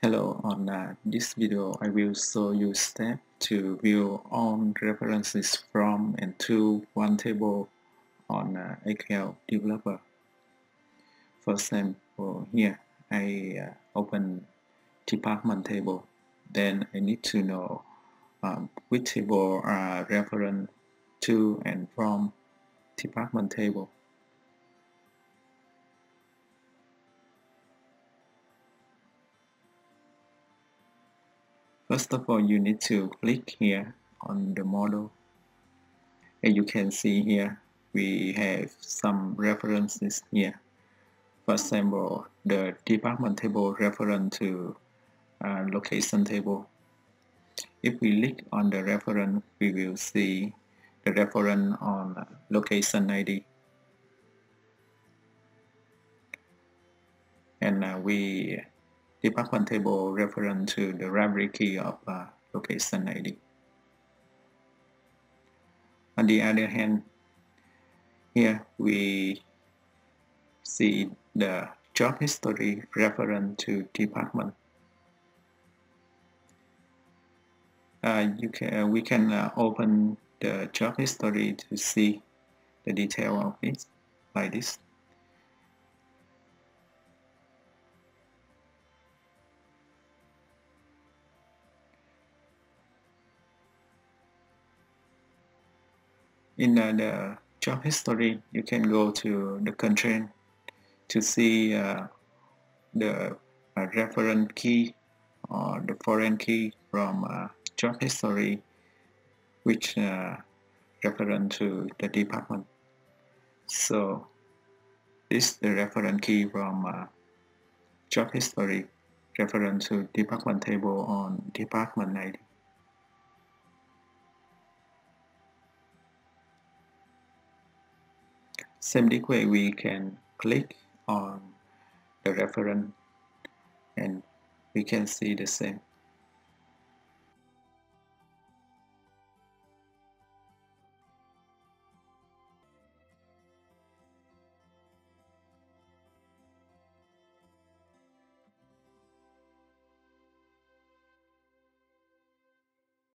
Hello, on uh, this video I will show you step to view all references from and to one table on uh, SQL Developer. For example, here I uh, open department table. Then I need to know um, which table are reference to and from department table. First of all, you need to click here on the model. And you can see here, we have some references here. For example, the department table reference to uh, location table. If we click on the reference, we will see the reference on location ID. And uh, we department table reference to the primary key of uh, location ID. On the other hand, here we see the job history reference to department. Uh, you can uh, we can uh, open the job history to see the detail of it like this. In uh, the job history you can go to the constraint to see uh, the uh, reference key or the foreign key from uh, job history which uh, reference to the department. So this is the reference key from uh, job history reference to department table on department ID Same way we can click on the reference and we can see the same.